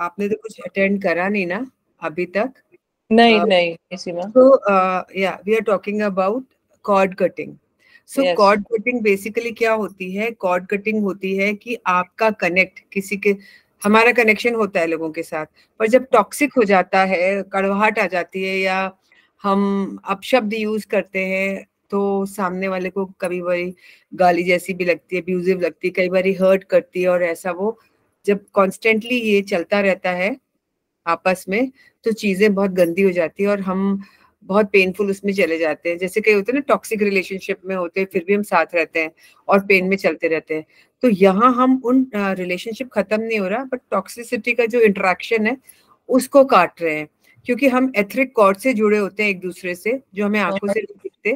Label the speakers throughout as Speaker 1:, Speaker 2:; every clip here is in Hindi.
Speaker 1: आपने तो कुछ अटेंड करा नहीं ना अभी तक?
Speaker 2: नहीं uh, नहीं में
Speaker 1: so uh, yeah we are talking about so cord cutting basically क्या होती है? कॉर्ड कटिंग होती है कि आपका कनेक्ट किसी के हमारा कनेक्शन होता है लोगों के साथ पर जब टॉक्सिक हो जाता है कड़वाहट आ जाती है या हम अपशब्द यूज़ करते हैं तो सामने वाले को कभी बारी गाली जैसी भी लगती है अब्यूजिव लगती है कई बार हर्ट करती है और ऐसा वो जब कॉन्स्टेंटली ये चलता रहता है आपस में तो चीज़ें बहुत गंदी हो जाती है और हम बहुत पेनफुल उसमें चले जाते हैं। जैसे कई होते हैं ना टॉक्सिक रिलेशनशिप में होते हैं फिर भी हम साथ रहते हैं और पेन में चलते रहते हैं। तो यहाँ हम उन रिलेशनशिप खत्म नहीं हो रहा बट टॉक्सिसिटी का जो इंट्रैक्शन है उसको काट रहे हैं। क्योंकि हम एथरिक कॉर्ड से जुड़े होते हैं एक दूसरे से जो हमें आँखों से नहीं दिखते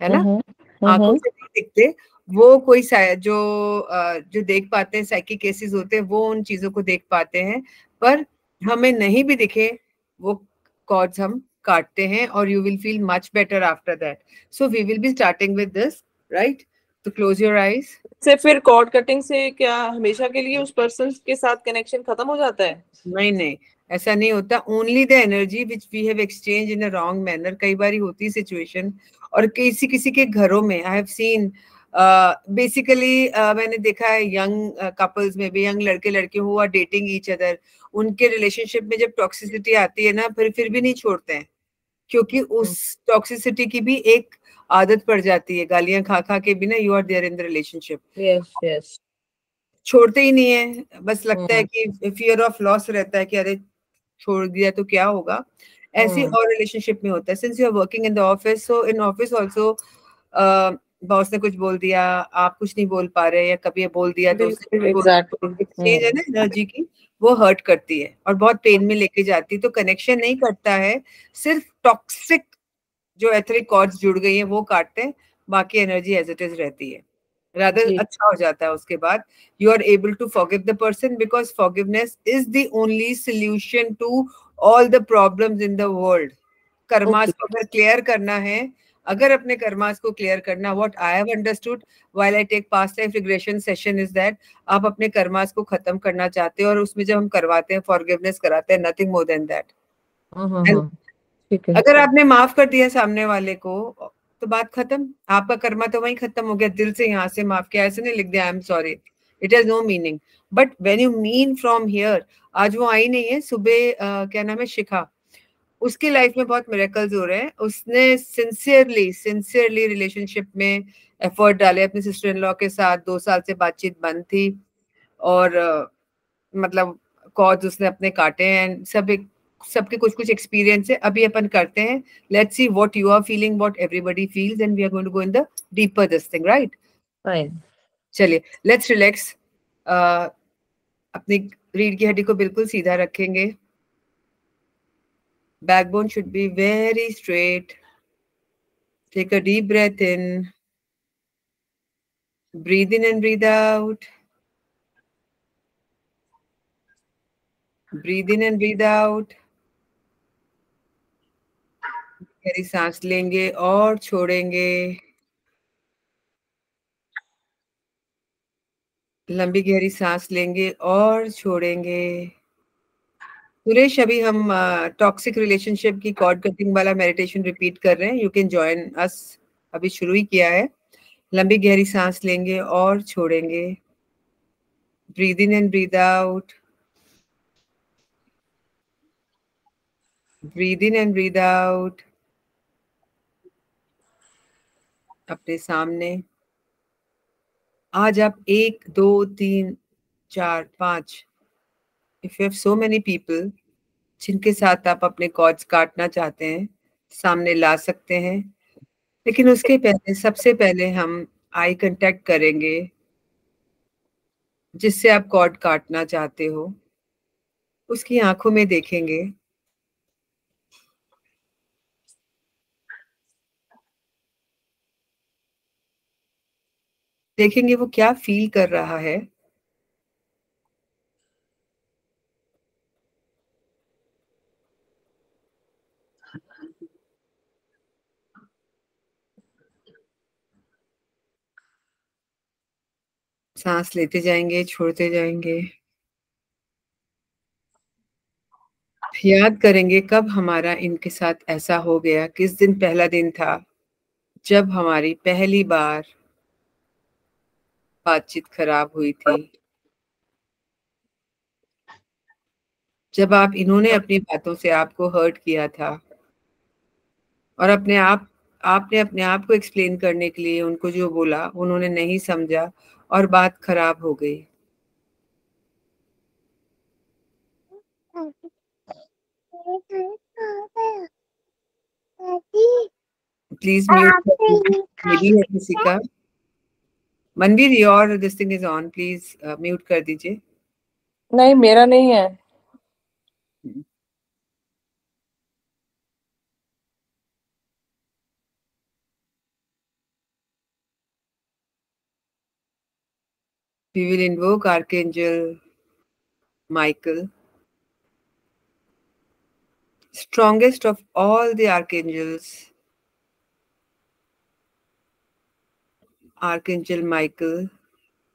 Speaker 1: है ना? हम्म, हम्म, आँखों हम्म। से नहीं दिखते वो कोई जो जो देख पाते हैं साइकिक केसेस होते हैं वो उन चीज़ों को देख पाते हैं पर हमें नहीं भी दिखे वो कॉर्ड्स हम काटते हैं और you will feel much better after that so we will be starting with this right तो क्लोज योर आईज
Speaker 2: से फिर कॉर्ड कटिंग से क्या हमेशा के लिए उस पर्सन के साथ कनेक्शन खत्म हो जाता है?
Speaker 1: नहीं नहीं ऐसा नहीं होता। Only the energy which we have exchange in a wrong manner कई बार होती सिचुएशन और किसी किसी के घरों में I have seen basically uh, uh, मैंने देखा है यंग कपल्स में भी यंग लड़के लड़के हुआ आर डेटिंग ईच अदर उनके रिलेशनशिप में जब टॉक्सिसिटी आती है ना फिर फिर भी नहीं छोड़ते हैं। क्योंकि उस टॉक्सिसिटी की भी एक आदत पड़ जाती है गालियाँ खा खा के भी ना you are there in the relationship छोड़ते ही नहीं है बस लगता है हम्म। कि फियर ऑफ़ लॉस रहता है कि अरे छोड़ दिया तो क्या होगा? ऐसे हम्म। और रिलेशनशिप में होता है। Since you are working in the office so in office also boss ने कुछ बोल दिया आप कुछ नहीं बोल पा रहे या कभी बोल दिया तो एक्सचेंज है। ना एनर्जी की वो हर्ट करती है और बहुत पेन में लेके जाती है तो कनेक्शन नहीं करता है सिर्फ़ टॉक्सिक जो एथरिक कॉर्ड्स जुड़ गई है वो काटते हैं बाकी एनर्जी एज इट इज़ रहती है। रादर अच्छा हो जाता है उसके बाद you are able to forgive the person because forgiveness is the only solution to all the problems in the world karmas को अगर क्लियर करना है अगर अपने कर्मास को क्लियर करना what I have understood while I take past life regression session is that आप अपने कर्मास को खत्म करना चाहते हो और उसमें जब हम करवाते हैं फॉरगिवनेस कराते हैं नथिंग मोर देन दैट अगर आपने माफ़ कर दिया सामने वाले को तो बात खत्म। आपका कर्मा तो वही खत्म हो गया दिल से यहाँ से माफ़ किया ऐसे नहीं लिख दिया I am sorry it has no meaning but when you mean from here आज वो आई नहीं है सुबह क्या नाम है शिखा। उसकी लाइफ में बहुत मेरेकल्स हो रहे हैं। उसने सिंसियरली सिंसियरली रिलेशनशिप में एफर्ट डाले अपने सिस्टर इन लॉ के साथ। दो साल से बातचीत बंद थी और uh, मतलब कॉज उसने अपने काटे हैं सब एक सबके कुछ कुछ एक्सपीरियंस है। अभी अपन करते हैं। Let's see what you are feeling what everybody feels and we are going to go in the deeper this thing right
Speaker 2: fine
Speaker 1: चलिए लेट्स रिलैक्स अपनी रीढ़ की हड्डी को बिल्कुल सीधा रखेंगे। Backbone should be very straight. Take a deep breath in. Breathe in and breathe out. Breathe in and breathe out. गहरी सांस लेंगे और छोड़ेंगे लंबी गहरी सांस लेंगे और छोड़ेंगे सुरेश, अभी हम टॉक्सिक रिलेशनशिप की कॉर्ड कटिंग वाला मेडिटेशन रिपीट कर रहे हैं। यू कैन ज्वाइन अस अभी शुरू ही किया है। लंबी गहरी सांस लेंगे और छोड़ेंगे। Breathe in and breathe out breathe in and breathe out अपने सामने। आज आप एक, दो, तीन, चार, पाँच if you have so many people जिनके साथ आप अपने कॉर्ड्स काटना चाहते हैं, सामने ला सकते हैं। लेकिन उसके पहले, सबसे पहले हम आई कांटेक्ट करेंगे, जिससे आप कॉर्ड काटना चाहते हो। उसकी आँखों में देखेंगे। देखेंगे वो क्या फील कर रहा है। सांस लेते जाएँगे, छोड़ते जाएँगे। याद करेंगे कब हमारा इनके साथ ऐसा हो गया, किस दिन पहला दिन था? जब हमारी पहली बार बातचीत खराब हुई थी। जब आप इन्होंने अपनी बातों से आपको हर्ट किया था और अपने आप, आपने अपने आप को एक्सप्लेन करने के लिए उनको जो बोला, उन्होंने नहीं समझा और बात खराब हो गई। प्लीज़ म्यूट है किसी का? Manveer your this thing is on please mute कर दीजिए।
Speaker 2: नहीं मेरा नहीं है।
Speaker 1: We will invoke Archangel Michael, strongest of all the archangels. Archangel Michael,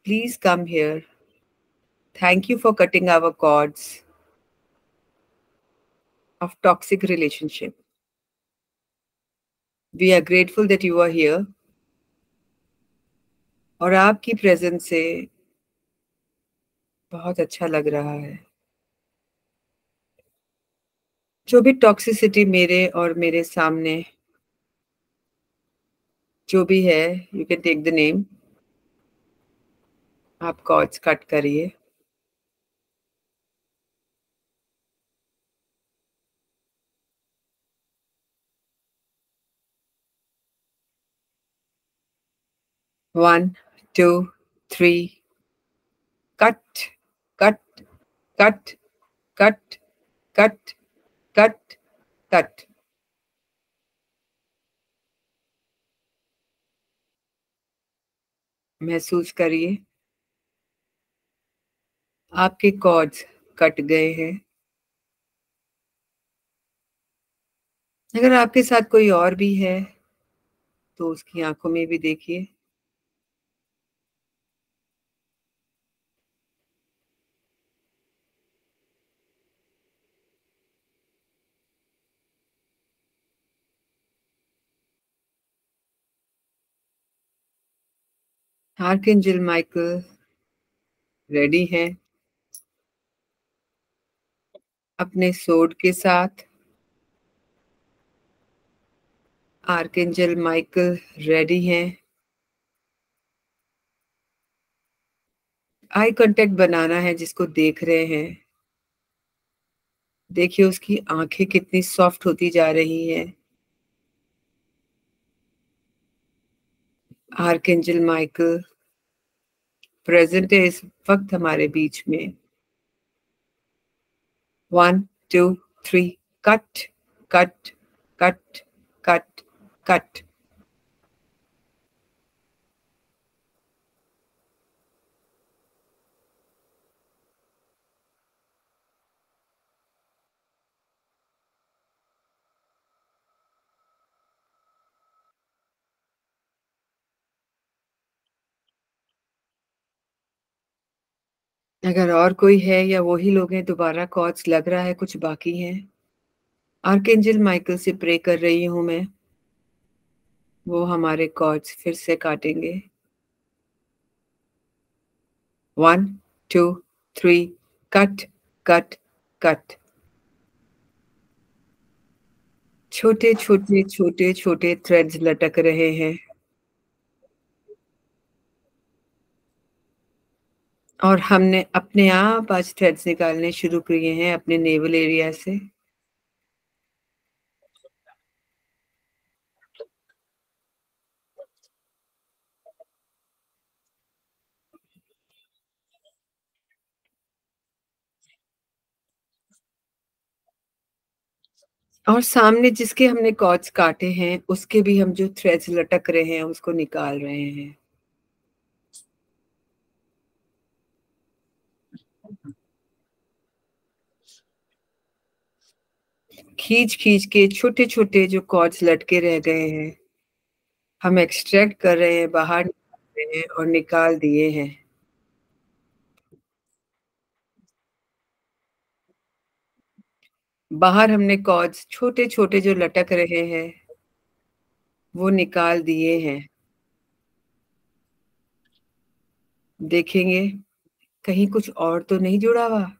Speaker 1: please come here. Thank you for cutting our cords of toxic relationship. We are grateful that you are here. और आपकी प्रेजेंस से बहुत अच्छा लग रहा है। जो भी टॉक्सिसिटी मेरे और मेरे सामने, जो भी है you can take the name आप कॉर्ड्स कट करिए। One two three cut cut cut cut cut cut. महसूस करिए। आपके कॉर्ड्स कट गए हैं। अगर आपके साथ कोई और भी है तो उसकी आँखों में भी देखिए। आर्केंजल माइकल रेडी है? अपने सोड के साथ। आर्केंजल माइकल रेडी हैं? आई कांटेक्ट बनाना है जिसको देख रहे हैं। देखिए उसकी आँखें कितनी सॉफ्ट होती जा रही हैं। आर्केंजल माइकल प्रेजेंट है इस वक्त हमारे बीच में। One two three cut cut cut cut cut अगर और कोई है या वही लोग हैं, दोबारा कॉर्ड्स लग रहा है, कुछ बाकी हैं? आर्केंजल माइकल से प्रे कर रही हूँ मैं। वो हमारे कॉर्ड्स फिर से काटेंगे। One, two, three, cut cut cut. छोटे छोटे छोटे छोटे थ्रेड्स लटक रहे हैं। और हमने अपने आप आज थ्रेड्स निकालने शुरू किए हैं अपने नेवल एरिया से। और सामने जिसके हमने कॉर्ड्स काटे हैं, उसके भी हम जो थ्रेड्स लटक रहे हैं, उसको निकाल रहे हैं। खींच खींच के छोटे छोटे जो कॉर्ड्स लटके रह गए हैं, हम एक्सट्रैक्ट कर रहे हैं, बाहर निकाल रहे हैं और निकाल दिए हैं। बाहर हमने कॉर्ड्स छोटे छोटे जो लटक रहे हैं, वो निकाल दिए हैं। देखेंगे, कहीं कुछ और तो नहीं जुड़ा हुआ।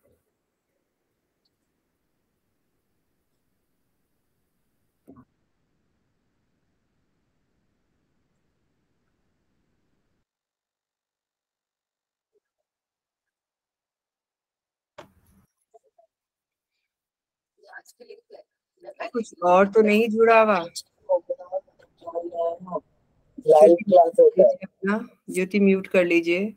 Speaker 1: कुछ और तो नहीं जुड़ा हुआ। ज्योति म्यूट कर लीजिए।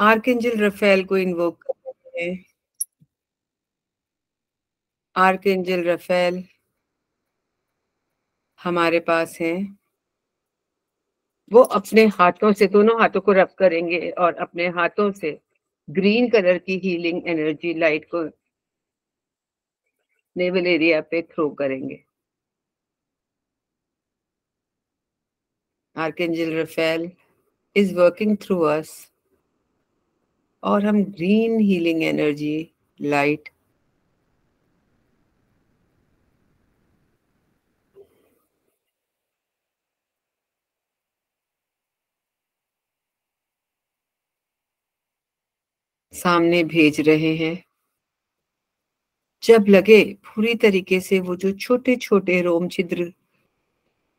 Speaker 1: आर्केंजल रफेल को इन्वोक करते हैं आर्केंजल रफेल हमारे पास हैं। वो अपने हाथों से, दोनों हाथों को रब करेंगे और अपने हाथों से ग्रीन कलर की हीलिंग एनर्जी लाइट को नेवल एरिया पे थ्रो करेंगे। Archangel Raphael is working through us और हम ग्रीन हीलिंग एनर्जी लाइट सामने भेज रहे हैं। जब लगे पूरी तरीके से वो जो छोटे छोटे रोम छिद्र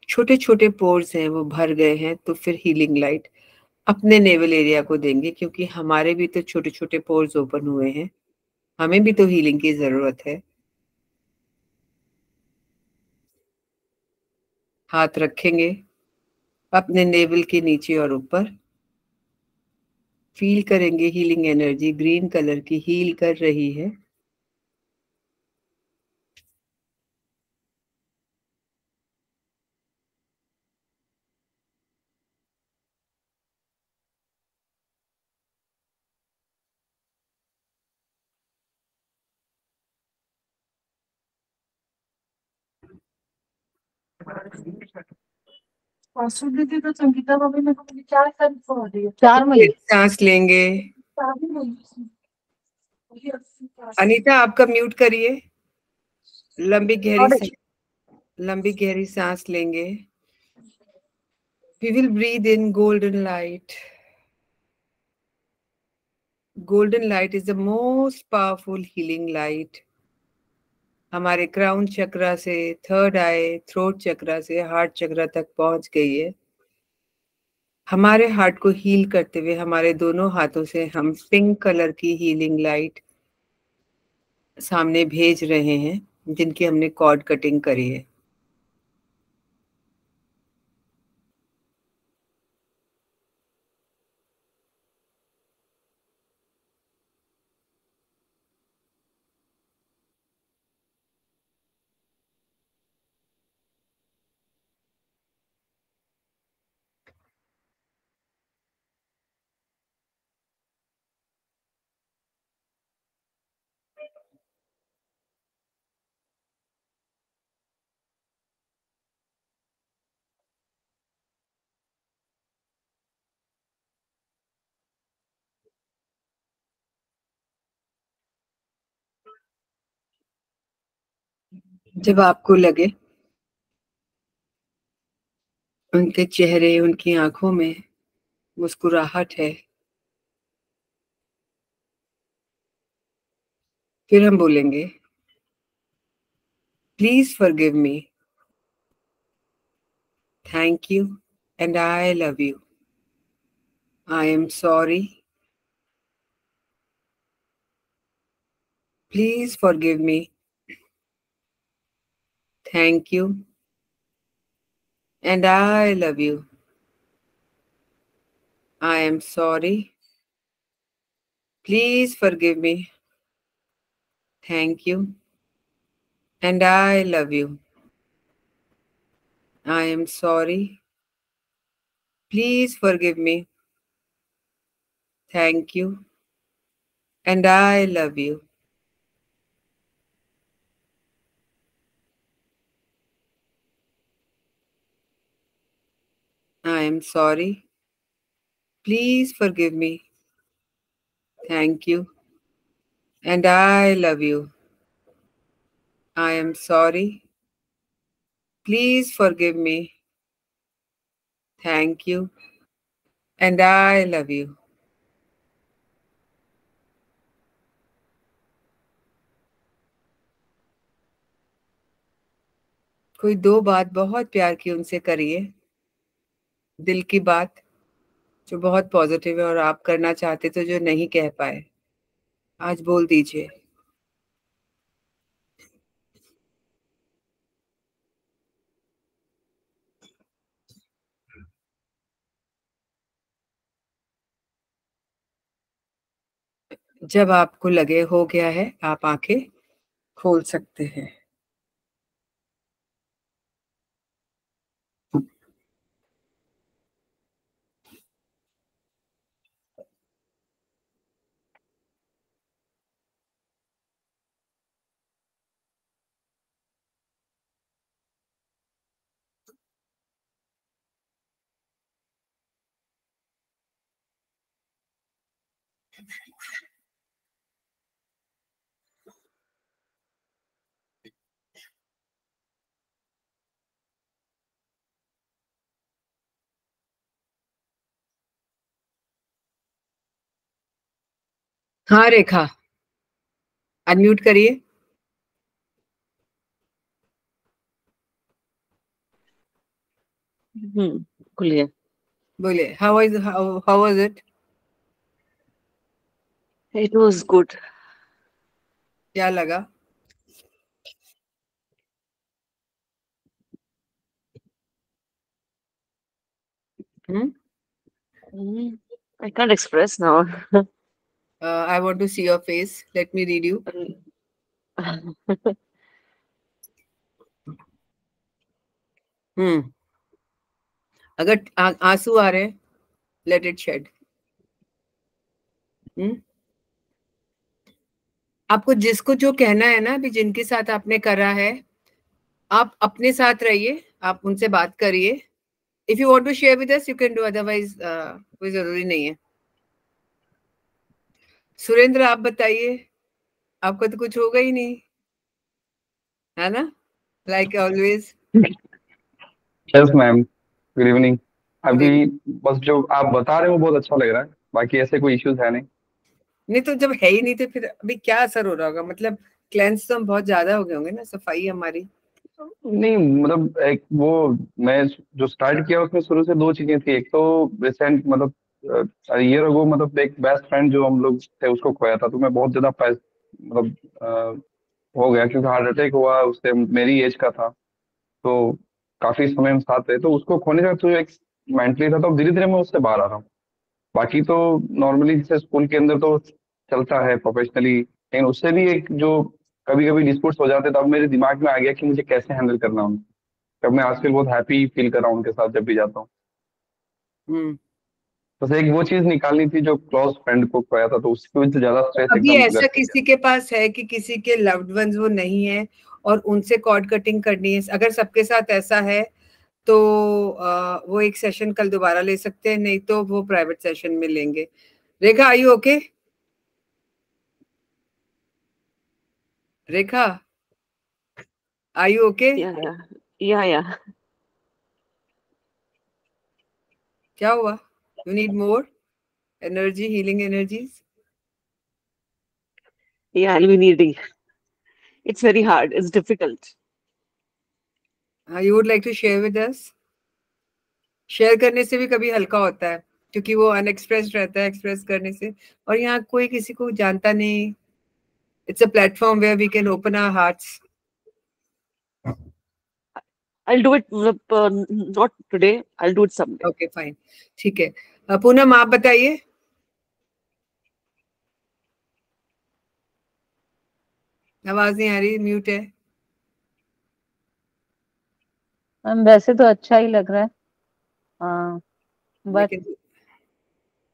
Speaker 1: छोटे छोटे पोर्स हैं, वो भर गए हैं तो फिर हीलिंग लाइट अपने नेवल एरिया को देंगे, क्योंकि हमारे भी तो छोटे छोटे पोर्स ओपन हुए हैं। हमें भी तो हीलिंग की ज़रूरत है। हाथ रखेंगे अपने नेवल के नीचे और ऊपर। फील करेंगे हीलिंग एनर्जी ग्रीन कलर की हील कर रही है।
Speaker 3: तो संगीता भाभी ने चार चार महीने
Speaker 1: सांस लेंगे। अनीता आपका म्यूट करिए? लंबी गहरी लंबी गहरी सांस लेंगे। We will breathe in golden light golden light is the most powerful healing light हमारे क्राउन चक्रा से थर्ड आई थ्रोट चक्रा से हार्ट चक्रा तक पहुँच गई है। हमारे हार्ट को हील करते हुए हमारे दोनों हाथों से हम पिंक कलर की हीलिंग लाइट सामने भेज रहे हैं, जिनकी हमने कॉर्ड कटिंग करी है। जब आपको लगे उनके चेहरे, उनकी आँखों में मुस्कुराहट है, फिर हम बोलेंगे please forgive me thank you and I love you I am sorry please forgive me Thank you. And I love you. I am sorry. Please forgive me. Thank you. And I love you. I am sorry. Please forgive me. Thank you. And I love you. I am sorry please forgive me thank you and I love you I am sorry please forgive me thank you and I love you कोई दो बात बहुत प्यार की उनसे करिए। दिल की बात जो बहुत पॉजिटिव है और आप करना चाहते तो जो नहीं कह पाए। आज बोल दीजिए। जब आपको लगे हो गया है, आप आँखें खोल सकते हैं। हाँ रेखा। अनम्यूट करिए।
Speaker 4: हम्म खुल गया
Speaker 1: बोलिए how was how was it
Speaker 4: it was good
Speaker 1: क्या लगा hmm
Speaker 4: I can't express now
Speaker 1: uh, I want to see your face. Let me read you. Hmm अगर आ- आंसू आ रहे हैं लेट इट शेड हम्म आपको जिसको जो कहना है ना, अभी जिनके साथ आपने करा है, आप अपने साथ रहिए, आप उनसे बात करिए। If you want to share with us you can do otherwise कोई ज़रूरी नहीं है। सुरेंद्र, आप बताइए, आपको तो कुछ होगा ही नहीं। है ना? Like always
Speaker 5: yes ma'am good evening अभी बस जो आप बता रहे हो बहुत अच्छा लग रहा है। बाकी ऐसे कोई इश्यूज़ है नहीं।
Speaker 1: नहीं तो जब है ही नहीं तो फिर अभी क्या असर हो रहा होगा? मतलब क्लेंस तो हम बहुत ज़्यादा हो गए होंगे ना सफ़ाई हमारी।
Speaker 5: नहीं मतलब एक वो मैं जो स्टार्ट किया उसमें शुरू से दो चीज़ें थी। एक तो रिसेंट मतलब ईयर अगो मतलब एक बेस्ट फ्रेंड जो हम लोग थे उसको खोया था तो मैं बहुत ज़्यादा मतलब हो गया क्योंकि हार्ट अटैक हुआ उससे मेरी एज का था तो काफ़ी समय हम साथ रहे तो उसको खोने का तो एक मेंटली था तो धीरे धीरे मैं उससे बाहर आ रहा हूँ। बाकी तो नॉर्मली जैसे स्कूल के अंदर तो चलता है प्रोफेशनली लेकिन उससे भी एक जो कभी कभी डिस्प्यूट्स हो जाते तब मेरे दिमाग में आ गया कि मुझे कैसे हैंडल करना उन्हें। तब मैं आजकल बहुत हैप्पी फील कर रहा हूँ उनके साथ जब भी जाता हूँ।
Speaker 1: हम्म।
Speaker 5: बस एक वो चीज़ निकालनी थी जो क्लोज फ्रेंड को खोया था तो उसकी वजह से ज़्यादा स्ट्रेस
Speaker 1: अभी ऐसा किसी के पास है कि किसी के लव्ड वंस वो नहीं है और उनसे कॉर्ड कटिंग करनी है? अगर सबके साथ ऐसा है तो वो एक सेशन कल दोबारा ले सकते हैं नहीं तो वो प्राइवेट सेशन में लेंगे। Rekha I okay Rekha I okay
Speaker 4: या या या या
Speaker 1: क्या हुआ? You need more energy healing energies
Speaker 4: yeah i'll be needing. It's very hard. It's difficult.
Speaker 1: You would like to share with us share करने से भी कभी हल्का होता है क्योंकि वो अनएक्सप्रेस रहता है एक्सप्रेस करने से। और यहाँ कोई किसी को जानता नहीं। It's a platform where we can open our hearts
Speaker 4: i'll do it uh, not today. I'll do it someday.
Speaker 1: Okay fine ठीक है. अ, पूनम आप बताइए। आवाज़ नहीं आ रही म्यूट है।
Speaker 3: मैम वैसे तो अच्छा ही लग रहा है। हाँ बट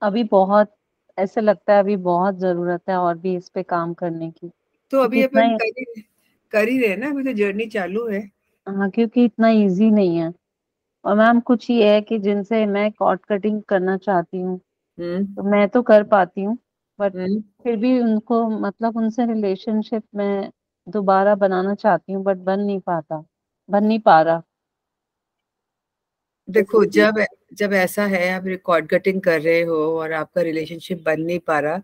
Speaker 3: अभी बहुत ऐसे लगता है अभी बहुत ज़रूरत है और भी इस पे काम करने की।
Speaker 1: तो अभी अपन
Speaker 3: ही-
Speaker 1: कर ही कर ही रहे ना अभी तो जर्नी चालू है।
Speaker 3: हाँ क्योंकि इतना इजी नहीं है। और मैम कुछ ये है कि जिनसे मैं कॉर्ड कटिंग करना चाहती हूँ
Speaker 1: हम्म।
Speaker 3: तो मैं तो कर पाती हूँ बट
Speaker 1: हम्म,
Speaker 3: फिर भी उनको मतलब उनसे रिलेशनशिप में दोबारा बनाना चाहती हूँ बट बन नहीं पाता बन नहीं पा रहा।
Speaker 1: देखो जब जब ऐसा है आप रिकॉर्ड कटिंग कर रहे हो और आपका रिलेशनशिप बन नहीं पा रहा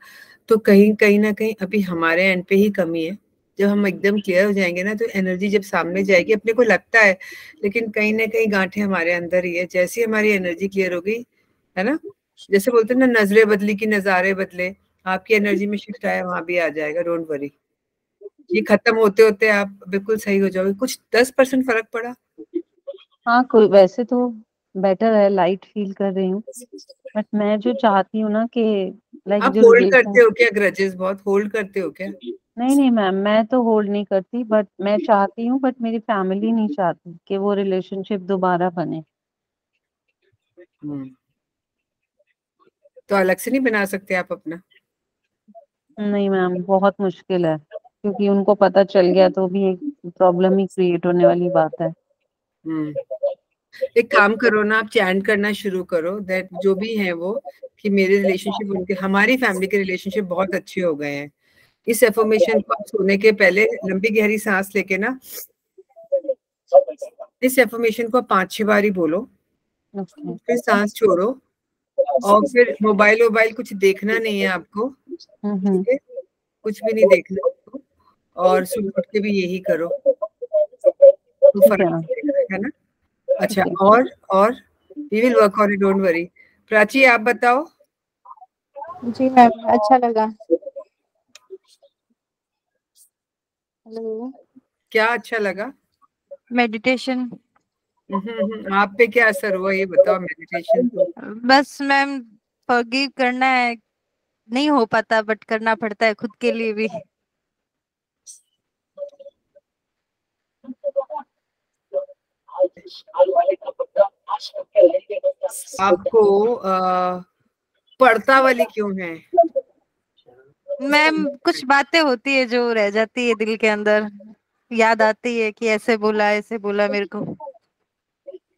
Speaker 1: तो कहीं कहीं ना कहीं अभी हमारे एंड पे ही कमी है। जब हम एकदम क्लियर हो जाएँगे ना तो एनर्जी जब सामने जाएगी अपने को लगता है लेकिन कहीं ना कहीं गांठे हमारे अंदर ही है। जैसी हमारी एनर्जी क्लियर हो गई है ना? जैसे बोलते हैं ना नजरे बदली की नजारे बदले आपकी एनर्जी में शिफ्ट आया वहाँ भी आ जाएगा डोंट वरी ये खत्म होते होते आप बिल्कुल सही हो जाओगे। कुछ दस परसेंट फ़र्क पड़ा?
Speaker 3: हाँ कोई वैसे तो बेटर है लाइट फील कर रही हूँ। बट मैं जो चाहती हूँ ना कि लाइक
Speaker 1: आप होल्ड करते हो क्या ग्रजेस बहुत? होल्ड करते हो क्या?
Speaker 3: नहीं नहीं मैम मैं तो होल्ड नहीं करती बट मैं चाहती हूँ बट मेरी फैमिली नहीं चाहती कि वो रिलेशनशिप दोबारा बने।
Speaker 1: हम्म। तो अलग से नहीं बना सकते आप अपना?
Speaker 3: नहीं मैम बहुत मुश्किल है क्योंकि उनको पता चल गया तो भी एक प्रॉब्लम ही क्रिएट होने वाली बात है।
Speaker 1: हम्म। एक काम करो ना आप चैंट करना शुरू करो दैट जो भी है वो कि मेरे रिलेशनशिप उनके हमारी फैमिली के रिलेशनशिप बहुत अच्छे हो गए हैं। इस एफर्मेशन को आप सोने के पहले लंबी गहरी सांस लेके ना इस एफर्मेशन को आप पाँच छह बार ही बोलो फिर सांस छोड़ो और फिर मोबाइल वोबाइल कुछ देखना नहीं है आपको कुछ भी नहीं देखना आपको और सुबह उठ के भी यही करो। तो फ़र्क
Speaker 3: है
Speaker 1: ना? अच्छा और और? We will work on it don't worry Prachi आप बताओ।
Speaker 6: जी मैम अच्छा लगा। हेलो।
Speaker 1: क्या अच्छा लगा?
Speaker 6: मेडिटेशन।
Speaker 1: हम्म, हम्म, आप पे क्या असर हुआ ये बताओ मेडिटेशन
Speaker 6: बस मैम फॉरगिव करना है नहीं हो पाता बट करना पड़ता है खुद के लिए भी।
Speaker 1: आपको आ, पड़ता वाली क्यों है?
Speaker 6: मैम कुछ बातें होती है जो रह जाती है दिल के अंदर। याद आती है कि ऐसे बोला ऐसे बोला मेरे को।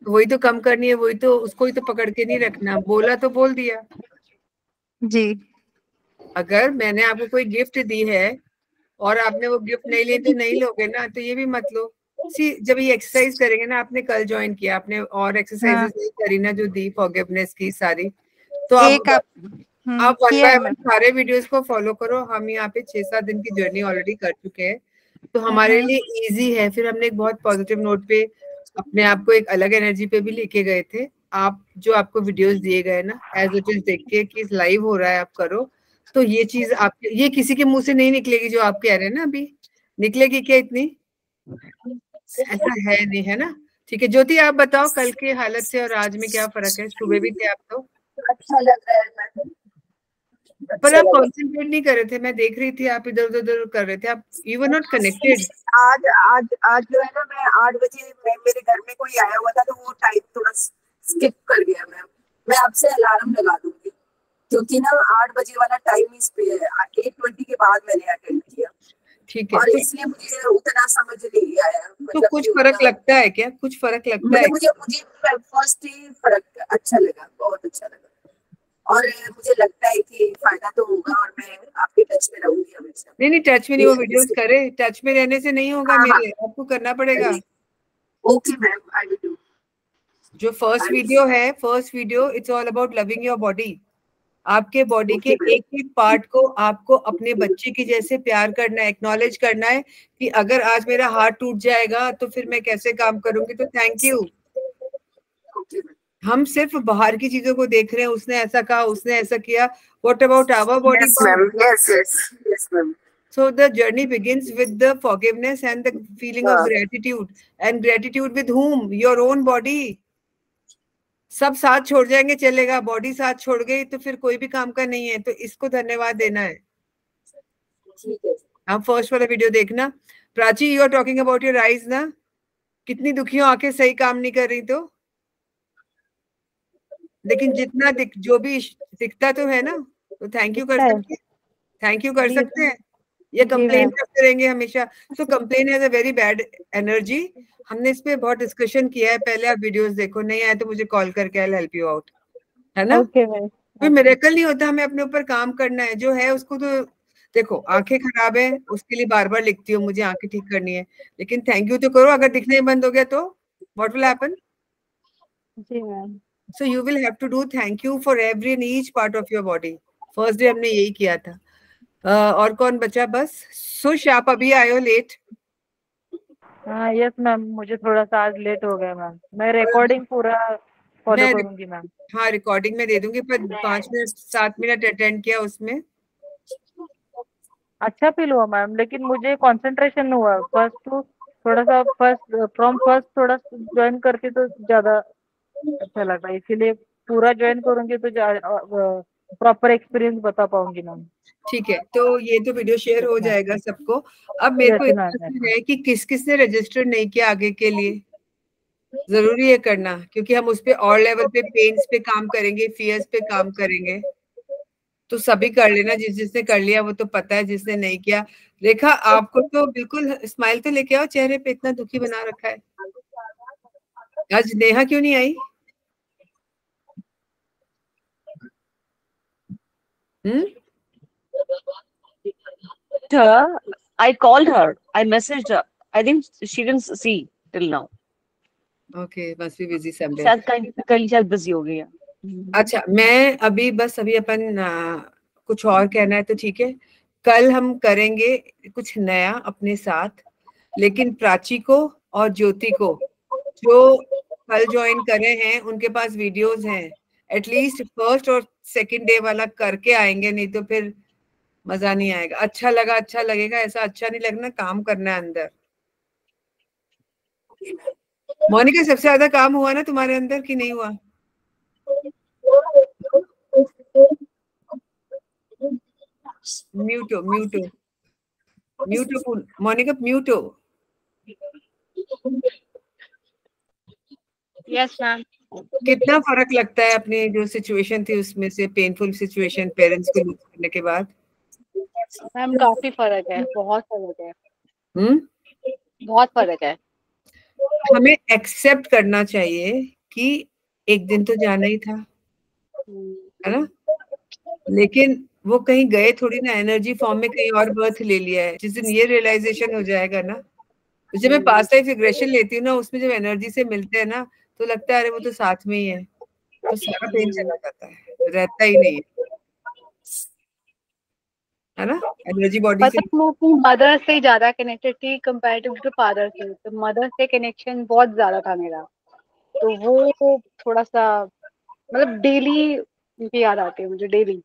Speaker 1: वही तो कम करनी है वही तो उसको ही तो पकड़ के नहीं रखना। बोला तो बोल दिया।
Speaker 6: जी।
Speaker 1: अगर मैंने आपको कोई गिफ्ट दी है और आपने वो गिफ्ट नहीं ली तो नहीं लोगे ना तो ये भी मत लो। सी जब ये एक्सरसाइज करेंगे ना आपने कल ज्वाइन किया आपने और एक्सरसाइजेस नहीं करी ना जो दी फॉरगिवनेस की सारी तो
Speaker 6: एक
Speaker 1: आप
Speaker 6: आप
Speaker 1: आप वन बाय वन सारे वीडियोस को फॉलो करो। हम यहाँ पे छह सात दिन की जर्नी ऑलरेडी कर चुके हैं। तो हमारे
Speaker 6: हम्म।
Speaker 1: लिए इजी है। फिर हमने एक बहुत पॉजिटिव नोट पे अपने आप को एक अलग एनर्जी पे भी लेके गए थे। आप जो आपको वीडियोस दिए गए ना एज इट इज़ देख के कि लाइव हो रहा है आप करो। तो ये चीज़ आप ये किसी के मुँह से नहीं निकलेगी जो आप कह रहे हैं ना अभी। निकलेगी क्या इतनी? ऐसा है नहीं है ना? ठीक है ज्योति आप बताओ कल की हालत से और आज में क्या फ़र्क है? सुबह भी थे आप तो।
Speaker 7: अच्छा लग रहा है
Speaker 1: पर आप कॉन्सेंट्रेट नहीं कर रहे थे मैं देख रही थी आप इधर उधर कर रहे थे। आप यू वर नॉट कनेक्टेड
Speaker 7: आज आज आज जो है ना मैं आठ बजे मैं मेरे घर में कोई आया हुआ था तो वो टाइम थोड़ा स्किप कर गया मैम मैं आपसे अलार्म लगा दूँगी। क्योंकि ना आठ बजे वाला टाइम इस पे है। एट ट्वेंटी के बाद मैंने अटेंड किया।
Speaker 1: ठीक है।
Speaker 7: और इसलिए मुझे उतना समझ नहीं आया।
Speaker 1: तो
Speaker 7: मतलब
Speaker 1: कुछ फ़र्क लगता है क्या? कुछ फ़र्क लगता है?
Speaker 7: मुझे मुझे फ़र्स्ट ही फ़र्क अच्छा लगा बहुत अच्छा लगा। और मुझे लगता है कि फ़ायदा तो होगा और मैं आपके टच में रहूँगी हमेशा।
Speaker 1: नहीं नहीं टच में नहीं वो वीडियोस करे। टच में रहने से नहीं होगा
Speaker 7: हाँ, हाँ।
Speaker 1: मेरे आपको करना पड़ेगा।
Speaker 7: Okay ma'am I will do
Speaker 1: जो फ़र्स्ट वीडियो है first video it's all about loving your body आपके बॉडी के एक एक पार्ट को आपको अपने बच्चे की जैसे प्यार करना है एक्नॉलेज करना है कि अगर आज मेरा हार्ट टूट जाएगा तो फिर मैं कैसे काम करूँगी तो थैंक यू हम सिर्फ़ बाहर की चीज़ों को देख रहे हैं उसने ऐसा कहा उसने ऐसा किया
Speaker 7: what about our body.
Speaker 1: So the journey begins with the forgiveness and the feeling of
Speaker 7: हाँ.
Speaker 1: gratitude. And gratitude with whom? Your own body. सब साथ छोड़ जाएँगे चलेगा बॉडी साथ छोड़ गई तो फिर कोई भी काम का नहीं है तो इसको धन्यवाद देना है। आप फ़र्स्ट वाला वीडियो देखना। Prachi you are talking about your eyes ना? कितनी दुखी हो आँखें सही काम नहीं कर रही तो? लेकिन जितना दिख जो भी दिखता तो है ना? तो थैंक यू कर सकते हैं। थैंक यू कर सकते हैं। ये कंप्लेन करते रहेंगे हमेशा। So complain has a very bad energy हमने इस पे बहुत डिस्कशन किया है। पहले आप वीडियोस देखो नहीं आए तो मुझे कॉल करके आई हेल्प यू आउट है ना?
Speaker 3: Okay ma'am.
Speaker 1: कोई मेरेकल नहीं होता हमें अपने ऊपर काम करना है। जो है उसको तो देखो आँखें खराब है उसके लिए बार बार लिखती हूँ मुझे आँखें ठीक करनी है। लेकिन थैंक यू तो करो अगर दिखने बंद हो गया तो। What will happen
Speaker 3: ji ma'am.
Speaker 1: So you will have to do thank you for every and each part of your body first day हमने यही किया था। और कौन बचा बस? सुश आप अभी आयो लेट
Speaker 3: हाँ यस मैम मुझे थोड़ा सा आज लेट हो गया मैम मैं रिकॉर्डिंग पूरा फॉलो करूँगी मैम
Speaker 1: हाँ रिकॉर्डिंग में दे दूँगी पर पाँच मिनट सात मिनट अटेंड किया उसमें।
Speaker 3: अच्छा फील हुआ मैम लेकिन मुझे कंसंट्रेशन हुआ। फ़र्स्ट टू थोड़ा सा फ़र्स्ट फ्रॉम फ़र्स्ट थोड़ा ज्वाइन करके तो ज़्यादा अच्छा लगा इसीलिए पूरा ज्वाइन करूँगी तो प्रॉपर एक्सपीरियंस बता पाऊँगी मैम
Speaker 1: ठीक है तो ये तो वीडियो शेयर हो जाएगा सबको। अब मेरे को है कि किस किस ने रजिस्टर नहीं किया आगे के लिए? ज़रूरी है करना क्योंकि हम उस पे और लेवल पे पेन्स पे काम करेंगे फियर्स पे काम करेंगे। तो सभी कर लेना जिस जिसने कर लिया वो तो पता है जिसने नहीं किया। रेखा आपको तो बिल्कुल स्माइल तो लेके आओ चेहरे पे इतना दुखी बना रखा है। आज नेहा क्यों नहीं आई? Hmm
Speaker 4: her. I called her. I messaged her. I think she didn't see till now.
Speaker 1: Okay must be busy somewhere
Speaker 4: शायद कहीं कहीं शायद बिज़ी हो गई है
Speaker 1: अच्छा मैं अभी बस अभी अपन आ, कुछ और कहना है तो ठीक है कल हम करेंगे कुछ नया अपने साथ लेकिन प्राची को और ज्योति को जो कल ज्वाइन करे हैं उनके पास वीडियोस हैं एटलीस्ट फ़र्स्ट और सेकंड डे वाला करके आएँगे, नहीं तो फिर मज़ा नहीं आएगा। अच्छा लगा अच्छा लगेगा, ऐसा अच्छा नहीं लगना, काम करना है अंदर। मोनिका, सबसे ज़्यादा काम हुआ ना तुम्हारे अंदर कि नहीं हुआ? म्यूटो म्यूटो। म्यूटो मोनिका, म्यूटो।
Speaker 8: यस मैम
Speaker 1: कितना फ़र्क लगता है अपनी जो सिचुएशन थी उसमें से पेनफुल सिचुएशन पेरेंट्स को लूज करने के बाद?
Speaker 8: मैम काफ़ी फ़र्क है बहुत फ़र्क है।
Speaker 1: हम्म?
Speaker 8: बहुत फ़र्क है।
Speaker 1: हमें एक्सेप्ट करना चाहिए कि एक दिन तो जाना ही था है ना? लेकिन वो कहीं गए थोड़ी ना एनर्जी फॉर्म में कहीं और बर्थ ले लिया है। जिस दिन ये रियलाइजेशन हो जाएगा ना तो जब मैं पास्ट लाइफ रिग्रेशन लेती हूँ ना उसमें जब एनर्जी से मिलते हैं ना तो लगता है अरे वो तो साथ में ही है। तो सारा पेन चला जाता है रहता ही नहीं है। है ना? एनर्जी बॉडी से
Speaker 8: मदर से ज़्यादा कनेक्टेड थी कंपैरेटिव टू फादर से। तो मदर से कनेक्शन बहुत ज़्यादा था मेरा। तो वो थोड़ा सा मतलब डेली उनकी याद आती है मुझे डेली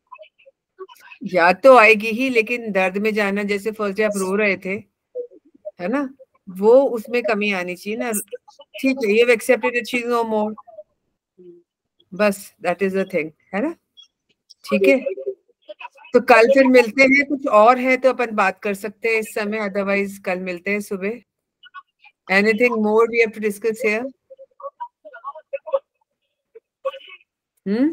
Speaker 1: याद तो आएगी ही लेकिन दर्द में जाना जैसे फ़र्स्ट डे आप रो रहे थे है ना? वो उसमें कमी आनी चाहिए ना। ठीक है, ये एक्सेप्टेड शी नो मोर बस दैट इज़ द थिंग है ना? ठीक है? तो कल फिर मिलते हैं, कुछ और है तो अपन बात कर सकते हैं इस समय अदरवाइज़ कल मिलते हैं सुबह। Anything more we have to discuss here hmm?